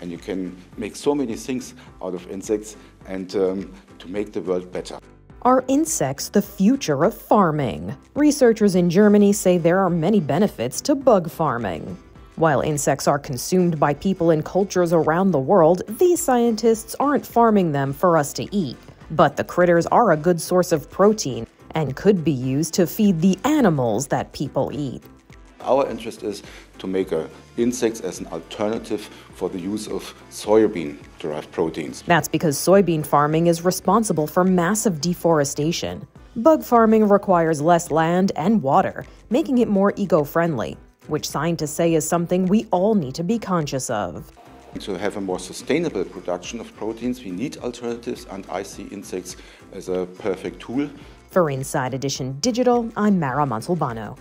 and you can make so many things out of insects and um, to make the world better. Are insects the future of farming? Researchers in Germany say there are many benefits to bug farming. While insects are consumed by people in cultures around the world, these scientists aren't farming them for us to eat. But the critters are a good source of protein and could be used to feed the animals that people eat. Our interest is to make insects as an alternative for the use of soybean derived proteins. That's because soybean farming is responsible for massive deforestation. Bug farming requires less land and water, making it more eco friendly which scientists say is something we all need to be conscious of. To have a more sustainable production of proteins, we need alternatives, and I see insects as a perfect tool. For Inside Edition Digital, I'm Mara Montalbano.